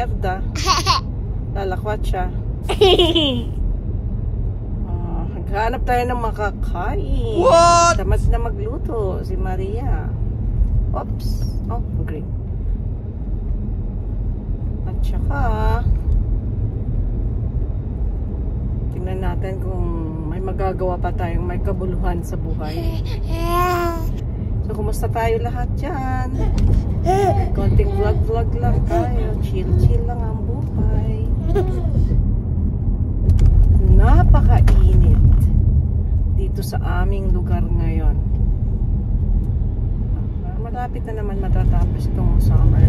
mierda. Lalakwat siya. Ah, Naghanap tayo ng makakain. What? Tamad na magluto si Maria. Oops. Oh, green. At saka, tingnan natin kung may magagawa pa tayong may kabuluhan sa buhay. So, kumusta tayo lahat dyan? Konting vlog-vlog lang tayo. Chill-chill lang ang buhay. Napakainit dito sa aming lugar ngayon. Malapit na naman matatapos itong summer.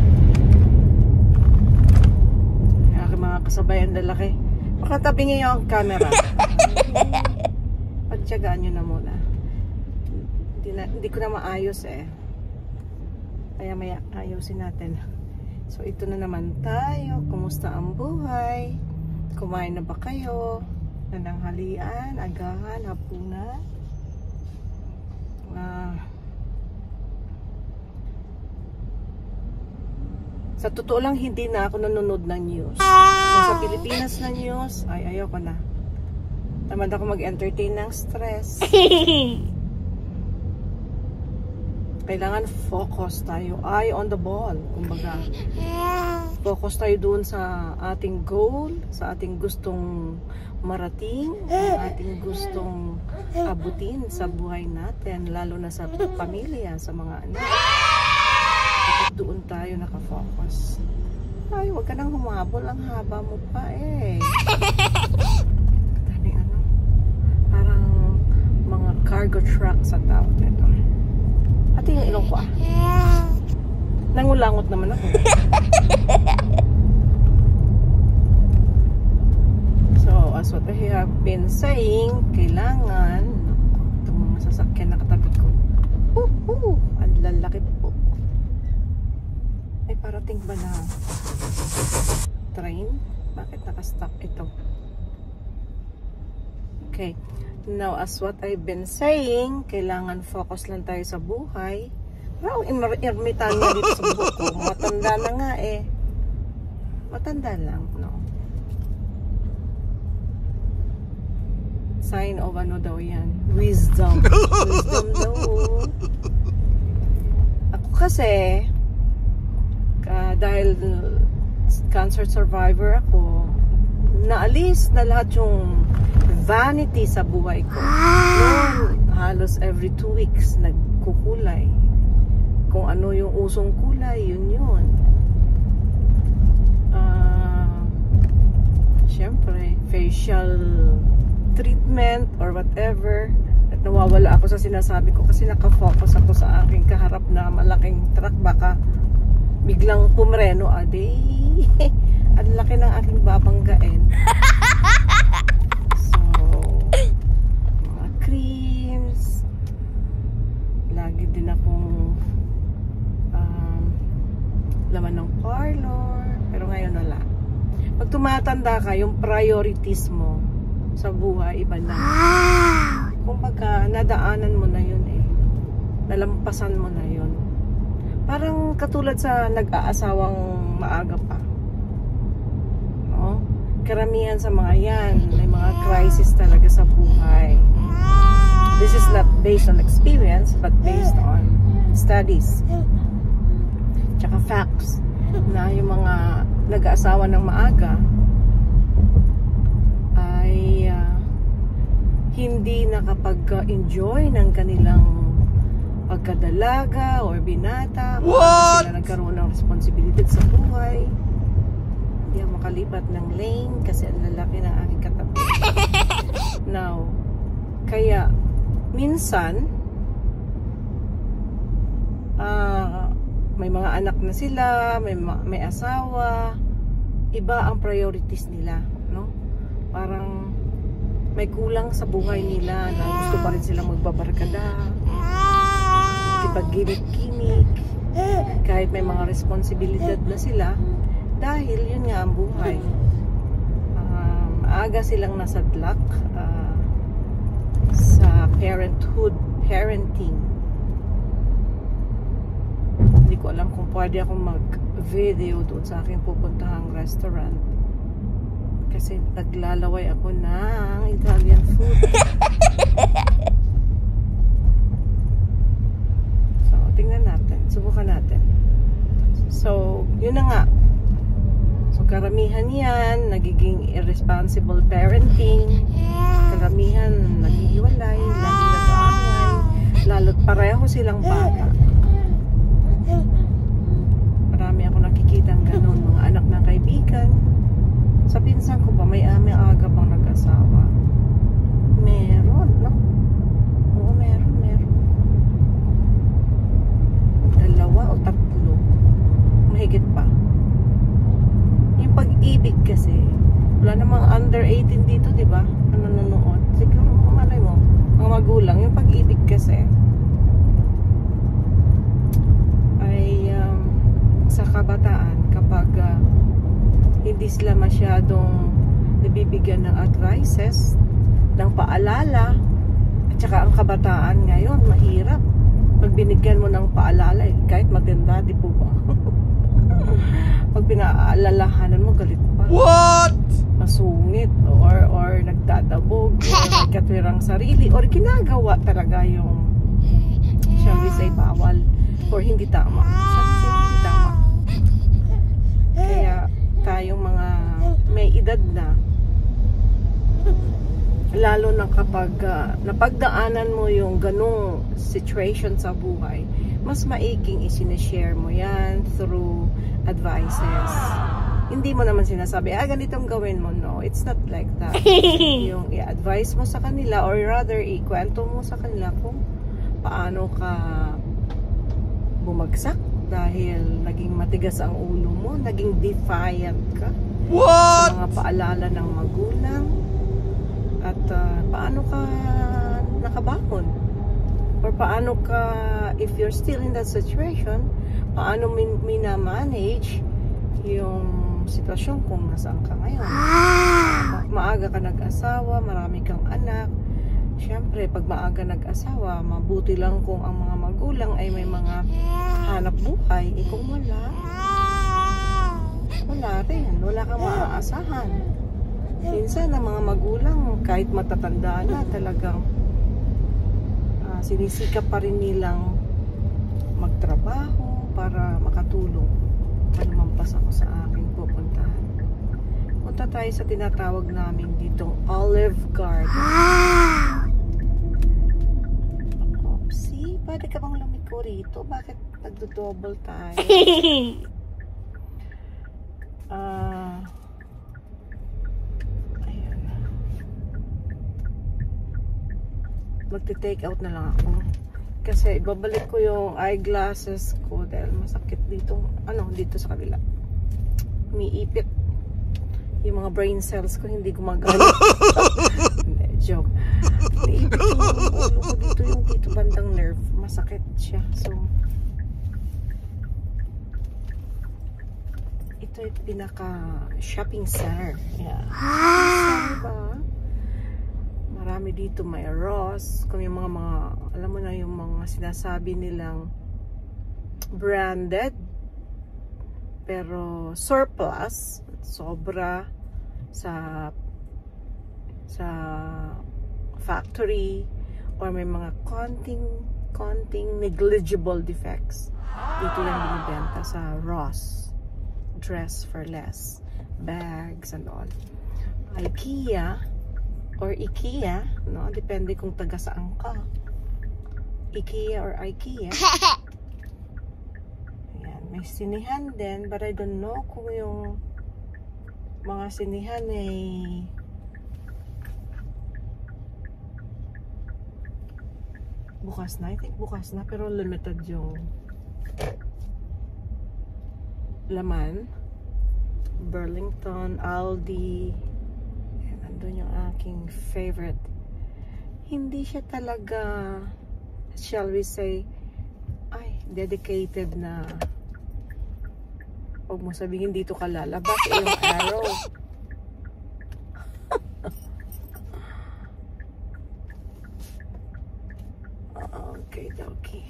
Kaya mga kasabayan lalaki. Pakatabi ngayon ang camera. Pagtyagaan nyo na muna. Hindi, na, hindi ko na maayos eh. Kaya may ayusin natin. So ito na naman tayo. Kumusta ang buhay? Kumain na ba kayo? Nananghalian, agahan, hapunan? Ah. sa totoo lang, hindi na ako nanonood ng news. Kung sa Pilipinas na news, ay ayoko na. Tamad ako mag-entertain ng stress. Kailangan focus tayo. Eye on the ball. Kumbaga, focus tayo doon sa ating goal, sa ating gustong marating, ang ating gustong abutin sa buhay natin, lalo na sa pamilya, sa mga anak. Dapat doon tayo nakafocus. Ay, huwag ka nang humabol. Ang haba mo pa eh. Daming ano, parang mga cargo truck sa tawag nito. Ate yung ilong ko ah. Nangulangot naman ako. so, as what I have been saying, kailangan itong mga sasakyan na katabi ko. Uh, ang lalaki po. Ay, parating ba na train? Bakit nakastop ito? Okay. Now, as what I've been saying, kailangan focus lang tayo sa buhay. Wow, irmitan niya dito sa buhok ko. Matanda na nga eh. Matanda lang, no? Sign of ano daw yan? Wisdom. Wisdom daw. Ako kasi, ka, dahil cancer survivor ako, naalis na lahat yung vanity sa buhay ko. Noon, halos every two weeks, nagkukulay. Kung ano yung usong kulay, yun yun. Ah, Siyempre, facial treatment or whatever. At nawawala ako sa sinasabi ko kasi nakafocus ako sa aking kaharap na malaking truck. Baka biglang pumreno, ade. Ang laki ng aking babanggain. Lagi din akong um, laman ng parlor. Pero ngayon wala. Pag tumatanda ka, yung priorities mo sa buhay, iba na. Kumbaga, nadaanan mo na yun eh. Nalampasan mo na yun. Parang katulad sa nag-aasawang maaga pa. No? Karamihan sa mga yan, may mga crisis talaga sa buhay. This is not based on experience, but based on studies. Tsaka facts na yung mga nag-aasawa ng maaga ay ah, hindi nakapag-enjoy ng kanilang pagkadalaga or binata. What? sila nagkaroon ng responsibilidad sa buhay. Hindi ako makalipat ng lane kasi ang lalaki ng aking katabi. Now, kaya minsan ah may mga anak na sila, may ma- may asawa, iba ang priorities nila, no? Parang may kulang sa buhay nila na gusto pa rin silang magbabarkada, kipag-gimik-gimik, kahit may mga responsibilidad na sila, dahil yun nga ang buhay. Um, aga silang nasadlak ah, sa parenthood, parenting. Hindi ko alam kung pwede ako mag video doon sa aking pupuntahang restaurant. Kasi naglalaway ako ng Italian food. so, tingnan natin. Subukan natin. So, yun na nga. Karamihan yan, nagiging irresponsible parenting. Karamihan, naghihiwalay, lagi nag-aaway. Lalo't pareho silang bata. Marami ako nakikita ganun, mga anak ng kaibigan. Sa pinsan ko ba, may aming aga bang nag-asawa? Meron, no? Oo, meron, meron. Dalawa o tatlo. Mahigit pa. Yung pag-ibig kasi, wala namang under 18 dito, di ba? Na nanonood. Siguro, malay mo, mga magulang, yung pag-ibig kasi, ay um, sa kabataan, kapag uh, hindi sila masyadong nabibigyan ng advices, ng paalala, at saka ang kabataan ngayon, mahirap. Pag binigyan mo ng paalala, eh, kahit maganda, di po ba? Pag pinaalalahanan mo, galit pa. What? Masungit, or, or nagdadabog, or may katwirang sarili, or ginagawa talaga yung, shall we say, bawal, or hindi tama. Say, hindi tama. Kaya, tayong mga may edad na, lalo na kapag ah, napagdaanan mo yung ganong situation sa buhay, mas maiking isineshare mo yan through advices. Hindi mo naman sinasabi, ah, ganitong gawin mo. No, it's not like that. yung i-advise mo sa kanila or rather, ikwento mo sa kanila kung paano ka bumagsak dahil naging matigas ang ulo mo, naging defiant ka sa What? mga paalala ng magulang. At ah, paano ka nakabangon? Or paano ka if you're still in that situation paano min minamanage yung sitwasyon kung nasaan ka ngayon? Ma- maaga ka nag-asawa marami kang anak Siyempre, pag maaga nag-asawa, mabuti lang kung ang mga magulang ay may mga hanap buhay. Eh kung wala, wala rin. Wala kang maaasahan. Minsan, ang mga magulang, kahit matatanda na, talagang ah, sinisikap pa rin nilang magtrabaho para makatulong. Manumampas ako sa aking pupuntahan. Punta tayo sa tinatawag namin ditong Olive Garden. Pwede ka bang lumiko rito? Bakit nagdo-double tayo? Ah. ayun. Magte-take out na lang ako. Kasi ibabalik ko yung eyeglasses ko dahil masakit dito. Ano, dito sa kabila. Umiipit. Yung mga brain cells ko hindi gumagana. hindi, joke. Umiipit yung ulo ko dito, yung dito bandang nerve. Masakit siya. So, ito yung pinaka shopping center. Yeah. Diba? Marami dito may Ross, kung yung mga mga alam mo na yung mga sinasabi nilang branded pero surplus sobra sa sa factory or may mga konting konting negligible defects. Dito yan binibenta sa Ross. Dress for less. Bags and all. IKEA or IKEA no? Depende kung taga saan ka. IKEA or IKEA. Ayan, may sinihan din but I don't know kung yung mga sinihan ay bukas na I think bukas na pero limited yung laman. Burlington, Aldi. Ayan, nandun yung aking favorite. Hindi siya talaga shall we say ay, dedicated na huwag mo sabihin dito ka lalabas yung arrow okay,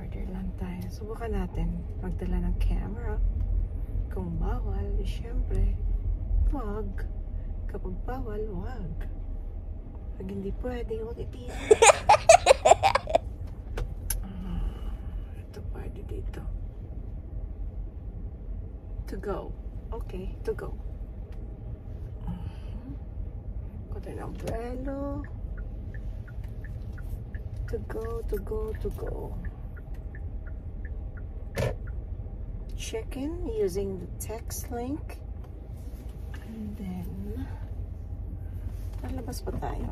order lang tayo subukan natin magdala ng camera. Kung bawal, syempre, wag. Kapag bawal, wag. Pag hindi pwede, huwag itin. Ah, ito pwede dito. To go. Okay, to go. Mhm. Kuha tayo ng umbrello. To go, to go, to go. Check in using the text link. And then, lalabas pa tayo.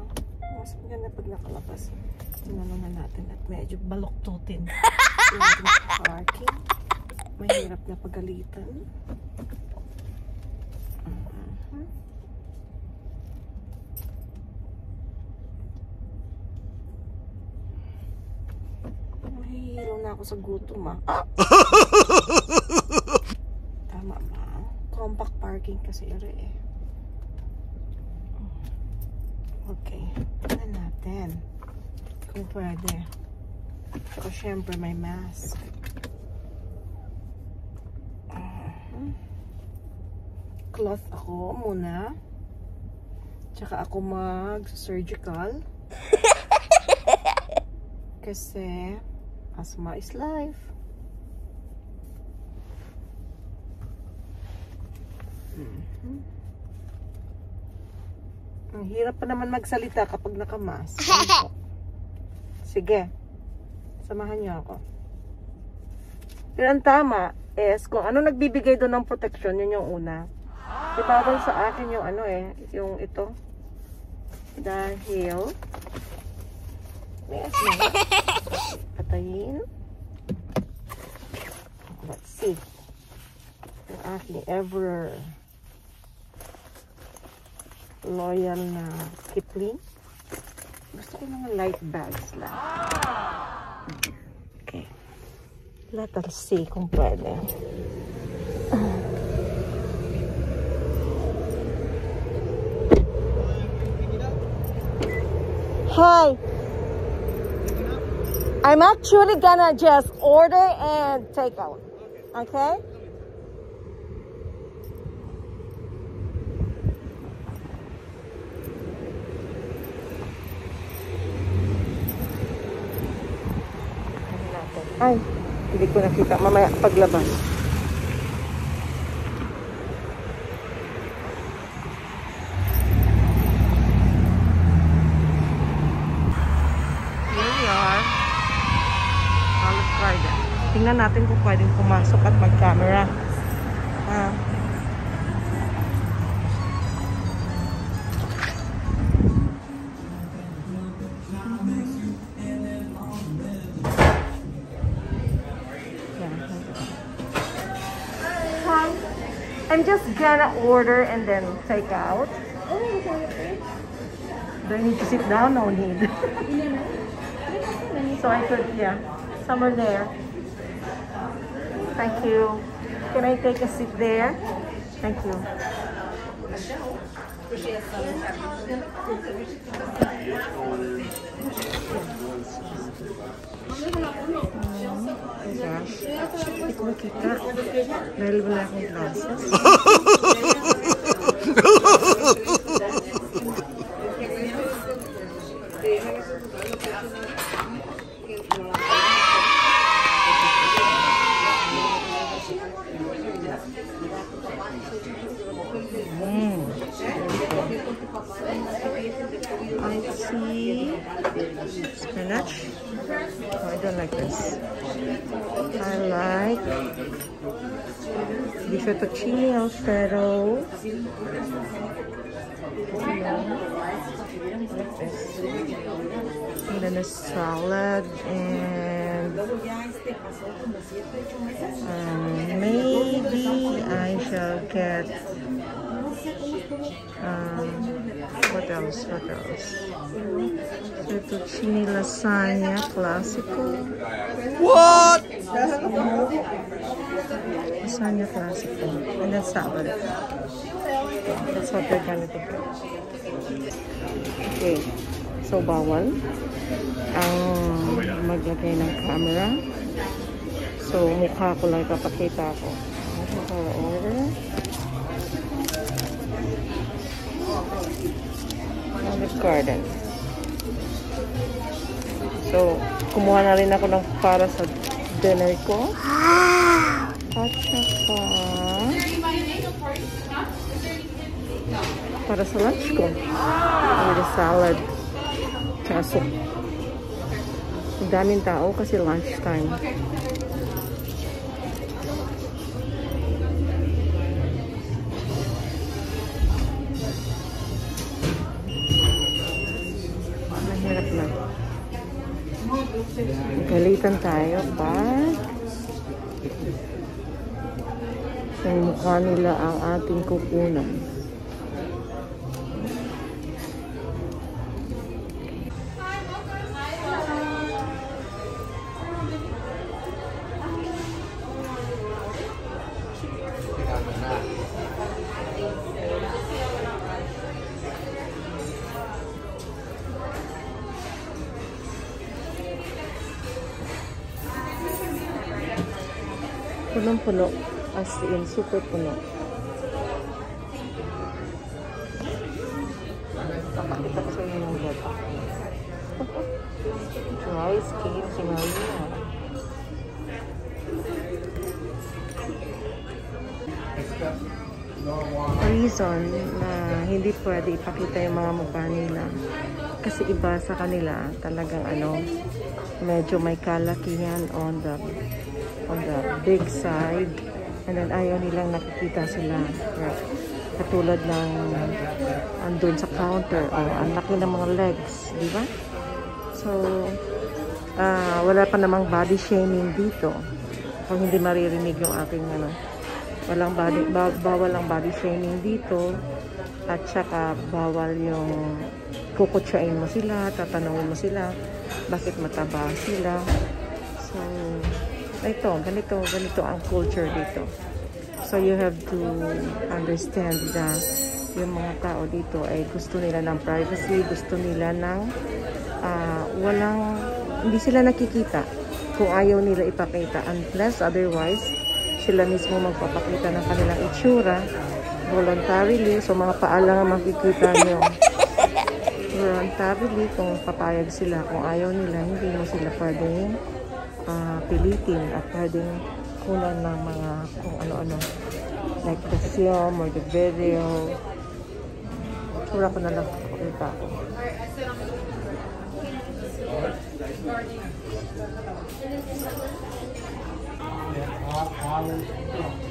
Mas maganda pag nakalabas. Tinanong na natin at medyo baloktutin. Yung parking. Mahirap na pagalitan. Ako sa gutom ah. Ah! Tama ba? Compact parking kasi ere eh. Okay. Tingnan natin. Kung pwede. Saka syempre may mask. Mhm. Cloth ako muna. Tsaka ako mag-surgical. Kasi asthma is life. Mhm. Ang hirap pa naman magsalita kapag nakamas. Ano? Sige. Samahan niyo ako. Pero ang tama is, kung ano nagbibigay doon ng protection, yun yung una. Di bawal sa akin yung ano eh, yung ito. Dahil, yes, na. Let's see. Aking ever loyal na Kipling. Gusto ko mga light bags lang. Okay. Let us see kung pwede. Hi. I'm actually gonna just order and take out. Okay? Ay, hindi ko nakita. Mamaya paglabas. Tingnan natin kung pwedeng pumasok at mag-camera. Ah. I'm just gonna order and then take out. Do I need to sit down? No need. so I could, yeah, somewhere there. Thank you. Can I take a seat there? Thank you. Oh gosh. Hindi ko makita. Dahil wala like this. I like di fettuccine alfredo. Like this. And then a salad and um, maybe I shall get um, what else? What else? Fettuccine lasagna classico. What? Lasagna classico. And then salad. That's what they're gonna do. Okay. So, bawal ang maglagay ng camera. So, mukha ko lang ipapakita ko. Para order. Olive Garden. So, kumuha na rin ako ng para sa dinner ko. At saka, para sa lunch ko. With salad. Tsaka soup. Ang daming tao kasi lunch time. Galitan tayo pa. Yung mukha nila ang ating kukunan. Punong-puno. As in, super puno. Papakita ko sa inyo yung vlog. Rice cake si Maria. Reason na hindi pwede ipakita yung mga mukha nila. Kasi iba sa kanila, talagang ano, medyo may kalakihan on the on the big side. And then ayaw nilang nakikita sila. Right? katulad ng andun sa counter. Oh, ang laki ng mga legs di ba? So uh, wala pa namang body shaming dito. Kung hindi maririnig yung aking ano walang body, ba, bawal ang body shaming dito. At saka bawal yung kukutsain mo sila tatanungin mo sila bakit mataba sila ito, ganito, ganito ang culture dito. So, you have to understand na yung mga tao dito ay gusto nila ng privacy, gusto nila ng uh, walang, hindi sila nakikita kung ayaw nila ipakita. Unless, otherwise, sila mismo magpapakita ng kanilang itsura voluntarily. So, mga paalang ang makikita nyo. Voluntarily, kung papayag sila, kung ayaw nila, hindi mo sila pwedeng uh, pilitin at pwedeng kunan ng mga kung ano-ano. Like the film or the video. Tura ko na lang kita ko Nagugutom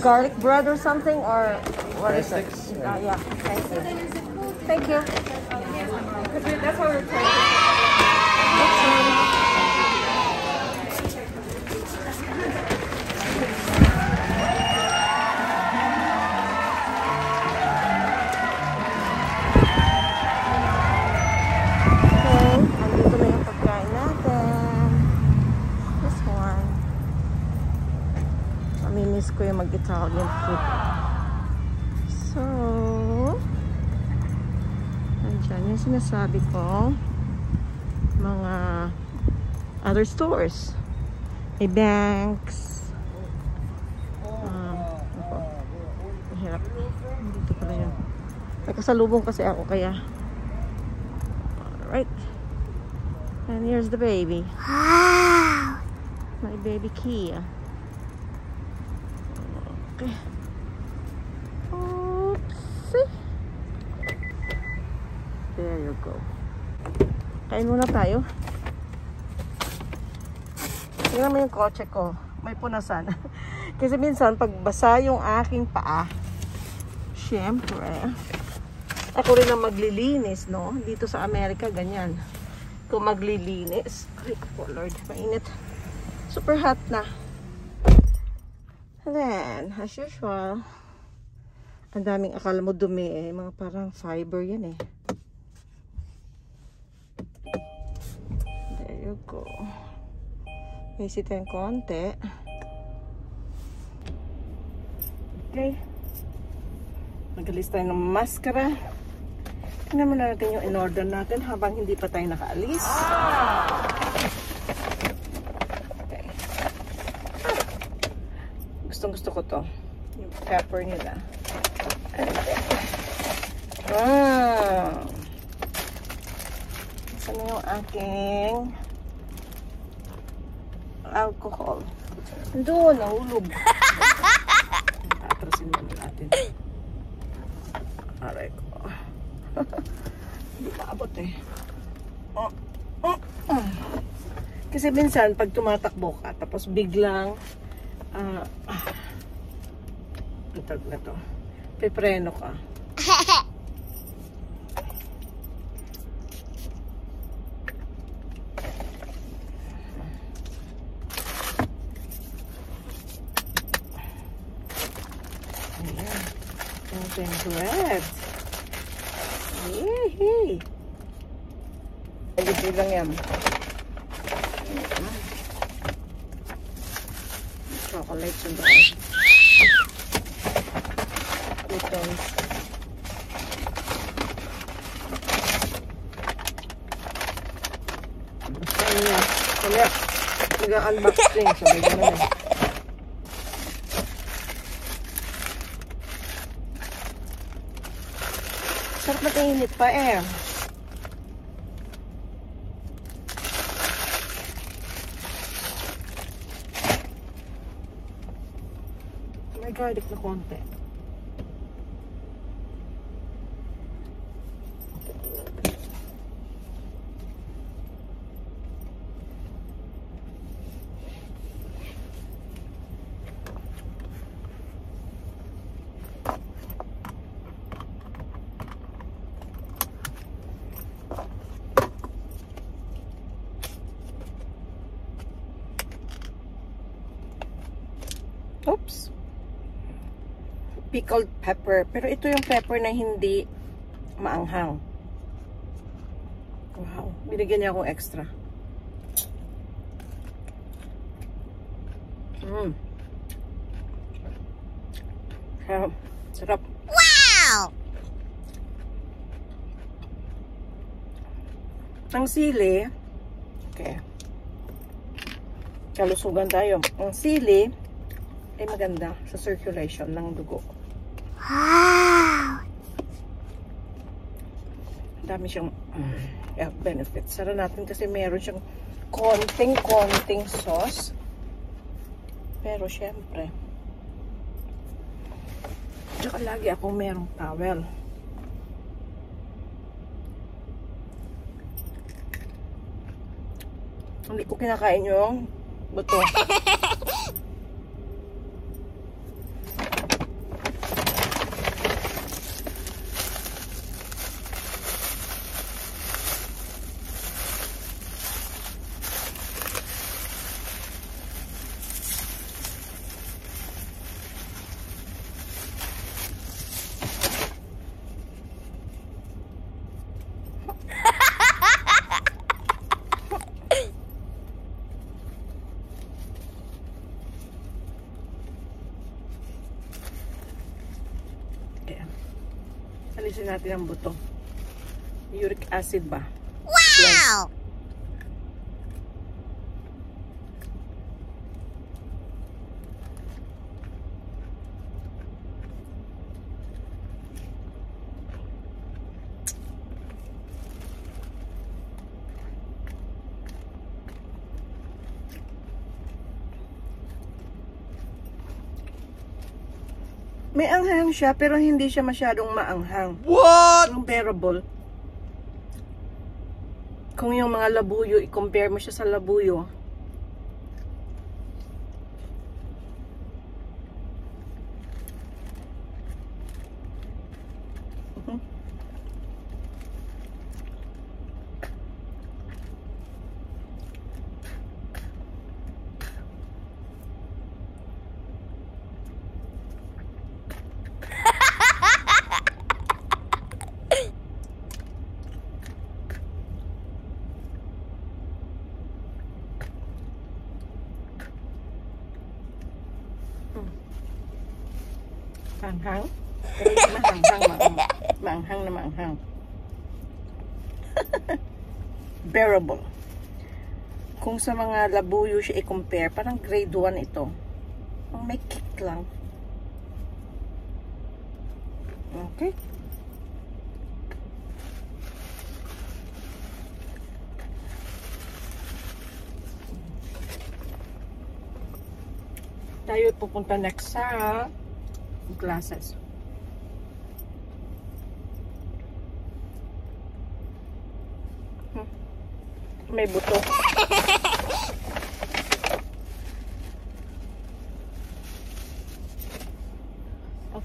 garlic bread or something, or what is it? Uh, yeah, thank you. Thank you. That's what we're trying mag-Italian food. So, andyan yung sinasabi ko. Mga other stores. May banks. Um, ako. Mahirap. Dito pala yun. May kasalubong kasi ako kaya Right. And here's the baby. Wow. My baby Kia. Okay. Oopsie. There you go. Kain muna tayo. Tingnan mo yung kotse ko. May punasan. Kasi minsan, pag basa yung aking paa, syempre, ako rin ang maglilinis, no? Dito sa Amerika, ganyan. Kung maglilinis. Ay, oh Lord, mainit. Super hot na. And then, as usual, ang daming akala mo dumi eh. Mga parang fiber yan eh. There you go. Isit yung konti. Okay. Magalis tayo ng maskara. Tingnan muna natin yung in-order natin habang hindi pa tayo nakaalis. Okay. Gustong gusto ko to. Yung pepper nila. Saan na yung aking alcohol? Doon, nahulog. Atrasin muna natin. Aray ko. Hindi maabot eh. Oh, oh, oh. Kasi minsan, pag tumatakbo ka, tapos biglang, uh, tawag na to, pipreno ka. Ayan. Open bread. Yehey! Libre lang yan. Chocolate sugar. Items. Ano yan? Kaya, nag-unbox din. Sabi ganun eh. Sarap na kainit pa eh. May garlic na konti. Oops. Pickled pepper. Pero ito yung pepper na hindi maanghang. Wow. Binigyan niya akong extra. Mmm. Sarap. Sarap. Wow! Ang sili, okay. Kalusugan tayo. Ang sili, ay maganda sa circulation ng dugo. Wow! Dami siyang mm, health benefits. Sara natin kasi meron siyang konting-konting sauce. Pero syempre, tsaka lagi akong merong towel. Hindi ko kinakain yung buto. Ayan. Alisin natin ang buto. Uric acid ba? Wow! May siya pero hindi siya masyadong maanghang. What? Yung bearable. Kung yung mga labuyo, i-compare mo siya sa labuyo. maanghang. Pero hindi maanghang, maanghang, maanghang na maanghang. Bearable. Kung sa mga labuyo siya i-compare, parang grade 1 ito. Ang may kick lang. Okay. Tayo pupunta next sa glasses. Hmm. May buto.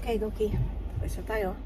Okay, okay. Pwesa tayo.